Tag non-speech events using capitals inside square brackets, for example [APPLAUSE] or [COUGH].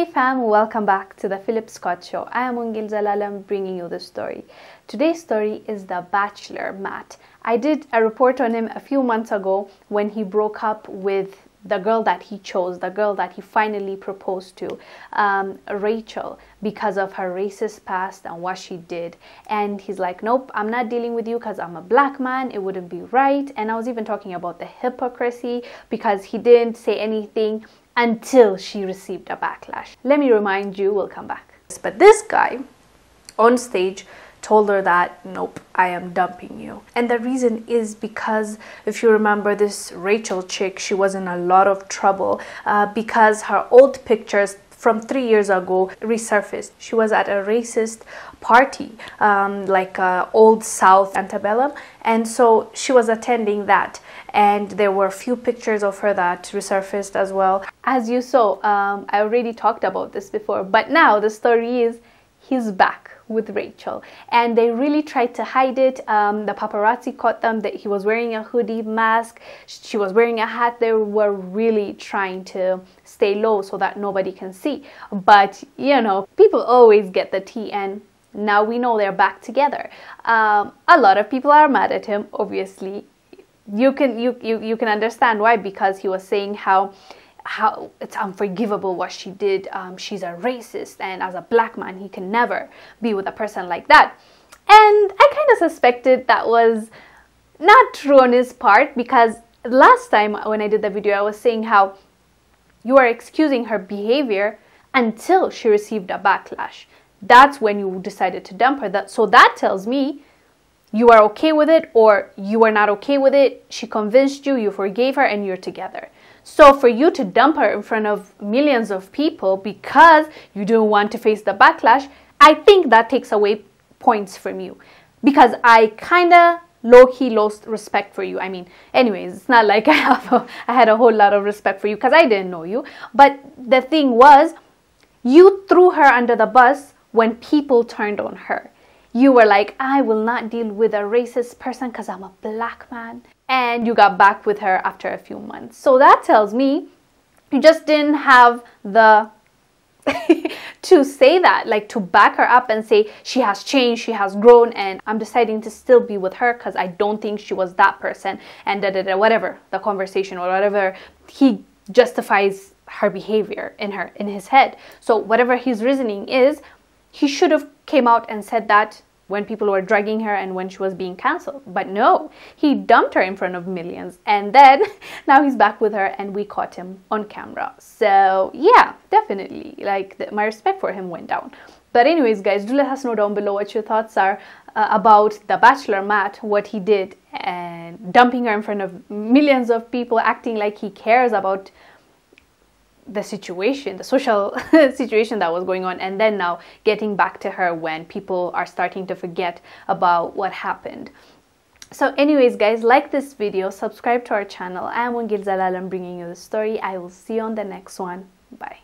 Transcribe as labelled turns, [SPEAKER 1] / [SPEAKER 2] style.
[SPEAKER 1] Hey fam, welcome back to the Phillip Scott Show. I am Wongel Zelalem bringing you the story. Today's story is The Bachelor Matt. I did a report on him a few months ago when he broke up with the girl that he chose, the girl that he finally proposed to, um, Rachael, because of her racist past and what she did. And he's like, Nope, I'm not dealing with you because I'm a black man. It wouldn't be right. And I was even talking about the hypocrisy because he didn't say anything until she received a backlash. Let me remind you, we'll come back. But this guy on stage told her that nope i am dumping you and the reason is because if you remember this rachael chick she was in a lot of trouble uh, because her old pictures from three years ago resurfaced. She was at a racist party, um, like uh, Old South antebellum, and so she was attending that. And there were a few pictures of her that resurfaced as well. As you saw, um, I already talked about this before, but now the story is he's back with Rachael. And they really tried to hide it. Um, the paparazzi caught them that he was wearing a hoodie mask, she was wearing a hat. They were really trying to stay low so that nobody can see. But, you know, people always get the tea and now we know they're back together. Um, a lot of people are mad at him, obviously. You can you, you you can understand why because he was saying how how it's unforgivable what she did. Um, she's a racist, and as a black man, he can never be with a person like that. And I kind of suspected that was not true on his part because last time when I did the video, I was saying how you are excusing her behavior until she received a backlash. That's when you decided to dump her. That so that tells me you are okay with it or you are not okay with it. She convinced you, you forgave her, and you're together. So for you to dump her in front of millions of people because you don't want to face the backlash, I think that takes away points from you. Because I kind of low-key lost respect for you. I mean, anyways, it's not like [LAUGHS] I have a, I had a whole lot of respect for you because I didn't know you. But the thing was, you threw her under the bus when people turned on her. You were like, I will not deal with a racist person because I'm a black man and you got back with her after a few months. So that tells me you just didn't have the [LAUGHS] to say that, like to back her up and say she has changed, she has grown, and I'm deciding to still be with her because I don't think she was that person, and da da da, whatever the conversation or whatever he justifies her behavior in her in his head. So whatever his reasoning is, he should have came out and said that when people were dragging her and when she was being cancelled. But no, he dumped her in front of millions. And then [LAUGHS] now he's back with her and we caught him on camera. So yeah, definitely. Like the, my respect for him went down. But anyways, guys, do let us know down below what your thoughts are uh, about the Bachelor Matt, what he did, and dumping her in front of millions of people, acting like he cares about the situation, the social [LAUGHS] situation that was going on, and then now getting back to her when people are starting to forget about what happened. So anyways guys, like this video, subscribe to our channel. I am Wongel Zalal, I'm bringing you the story. I will see you on the next one. Bye.